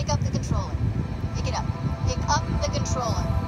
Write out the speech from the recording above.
Pick up the controller. Pick it up. Pick up the controller.